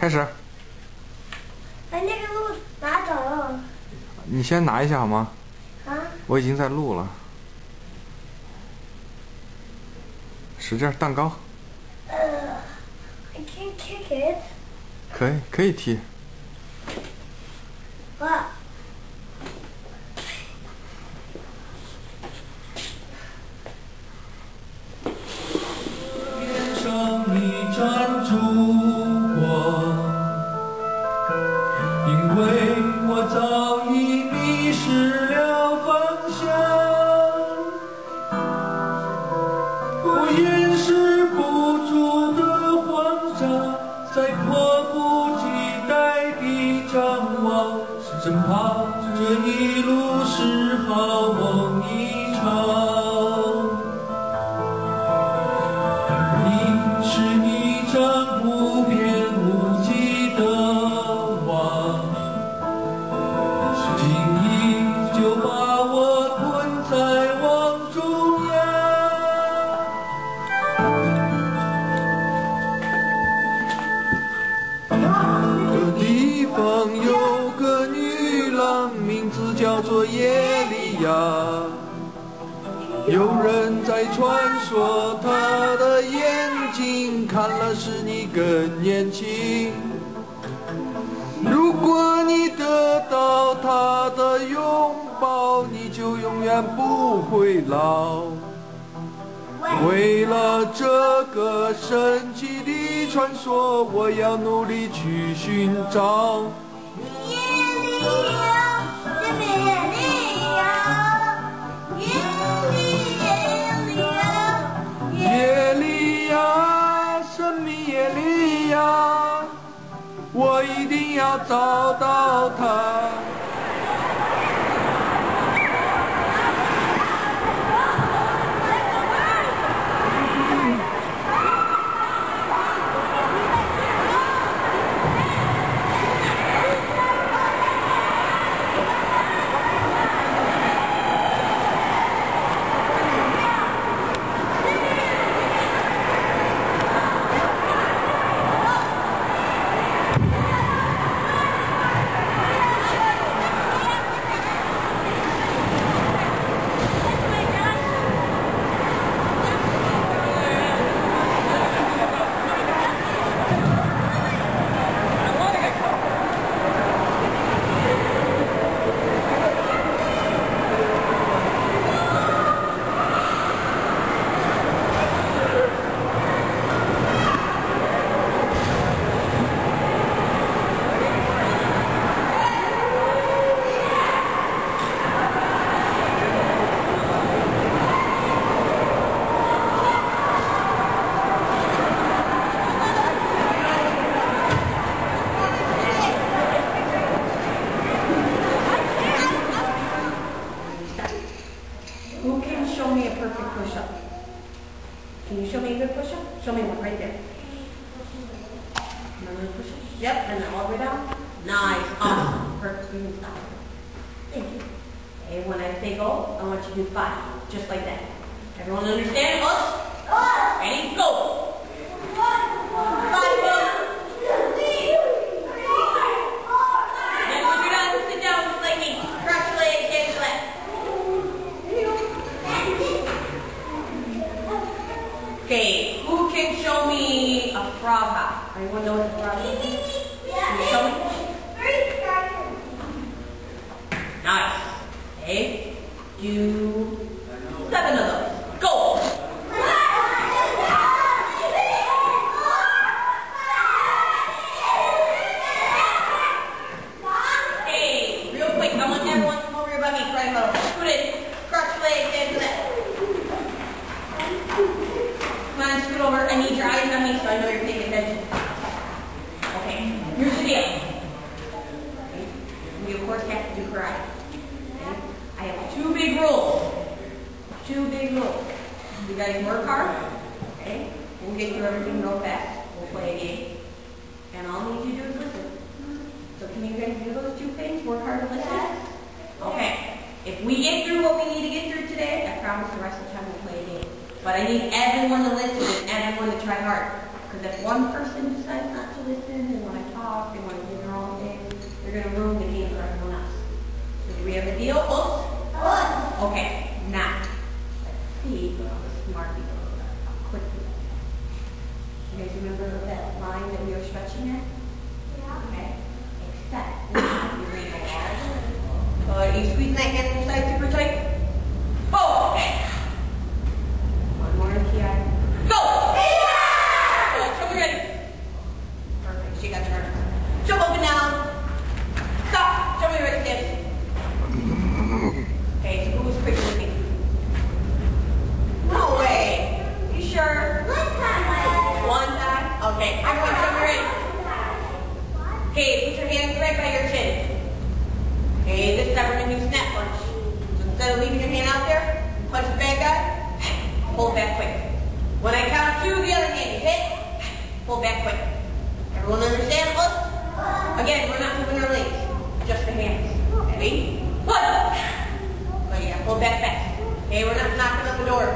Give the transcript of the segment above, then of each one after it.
开始。把那个录拿走。你先拿一下好吗？啊。我已经在录了。使劲，蛋糕。呃，I can't kick it。可以，可以踢。耶利亚，有人在传说，他的眼睛看了使你更年轻。如果你得到他的拥抱，你就永远不会老。为了这个神奇的传说，我要努力去寻找。一定要找到 I say go, I want you to do five. Just like that. Everyone understand? Us? Ready? Go! Okay, who can show me a frog hop? Anyone know what a frog hop is? Can you show me? Nice. Okay, the rest of the time we play a game. But I need everyone to listen and everyone to try hard. Because if one person decides not to listen, they want to talk, they want to do their own thing, they're going to ruin the game for everyone else. So do we have a deal? Oh, Oops. One. Okay, not. Let's see what all the smart people are. You guys remember that line that we were stretching at? Yeah. Okay. Except, you read the water. So you inside. Everyone show me ready. Okay, put your hands right by your chin. Okay, this time we're gonna do snap punch. So instead of leaving your hand out there, punch the bad guy, pull back quick. When I count two, the other hand you hit, pull back quick. Everyone understand? Look. Again, we're not moving our legs, just the hands. Ready? One. Oh yeah, pull back fast. Okay, we're not knocking on the door.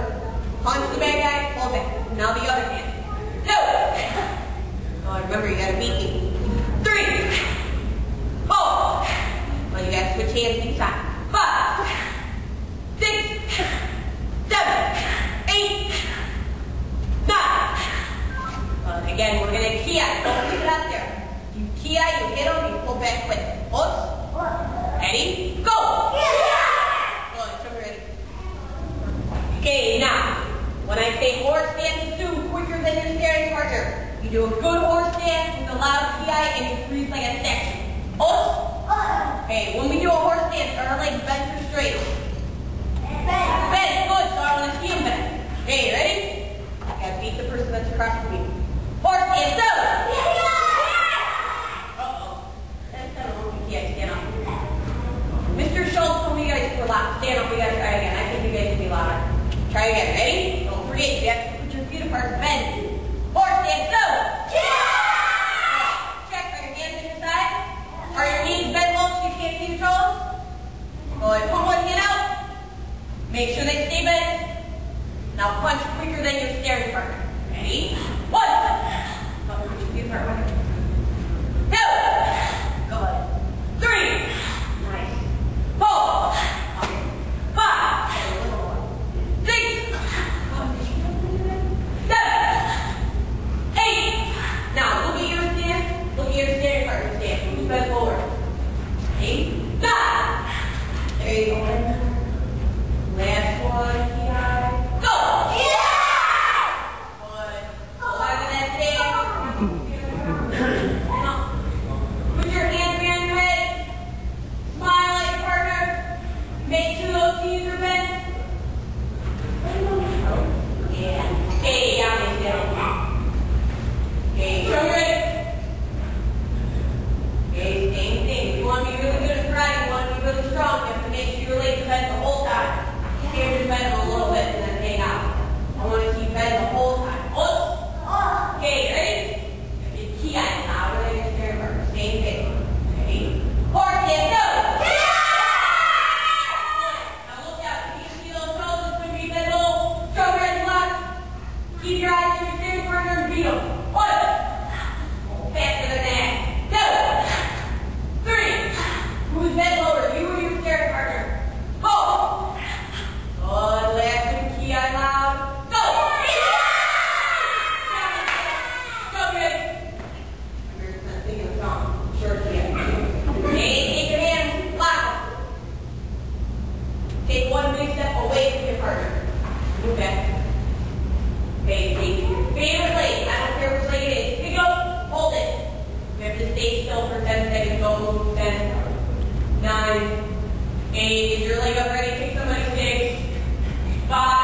Punch the bad guy, pull back. Now the other hand. Two. Remember you gotta beat me. Three. Four. Well, you gotta switch hands each time. Five. Six. Seven. Eight. Nine. Uh, again, we're gonna key out. Don't leave it out there. You out, you hit them, you pull back quick. Pulse. Ready? Go! Ready. Okay, now, when I say horse stance two quicker than your staring partner, you do a good horse stance with a loud PI and you freeze like a statue. Oh. Horse. Okay, when we do a horse stance, our legs bent or straight? Bent, good, so I want to see them bent. Okay, ready? I gotta beat the person that's across from me. Horse stance, go! Uh-oh. That's not a movie. Yeah, stand up. Mr. Schultz told me you guys were loud. Stand up, we gotta try again. I think you guys can be louder. Try again. Ready? Don't forget, you have to put your feet apart. Bend. Horse stance, go! Check. Are your hands in your side? Are your knees bent low so you can't see your toes? Go ahead, put one hand out. Make sure they stay bent. Now punch quicker than your staring partner. Ready? One. Go ahead, put your feet apart. One. Two. Good. Three. Nice. Four. Okay. Five. Six. Seven. Eight. Now look at your stand. Look at your staring partner stand. Move bent forward. Eight. Nine. There you go. Last one. Ki. Go. Good. Eleven that stand. Now, Put your hands behind your head. Smile like your partner. Make sure those knees are bent. Yeah. Hey, down and down. Okay, show me ready. Okay, same thing. If you want to be really good at karate, you want to be really strong, you have to make sure your legs are bent the whole time. You can't just bend them a little bit and then hang out. I want to see you bend the whole time. Oh. Okay, ready? If you key out louder than your staring partner, same thing. Ready? Horse stand, go! Now look out. If you see those toes, it's going to be bent low. Shoulder and left. Keep your eyes on your staring partner and beat them. One. Faster than that. Two. Three. Who's bent lower? You or your staring partner? Four. Good. Last one. Key out loud. Go. Go, good. You're not thinking of song. Sure, yeah. Okay, take your hands, lock them. Take one big step away from your partner. Move back. Okay, take your favorite leg. I don't care which leg it is. Pick up, hold it. You have to stay still for 10 seconds. Don't move. 10, 9, 8. Is your leg up ready? Kick somebody's legs. 5,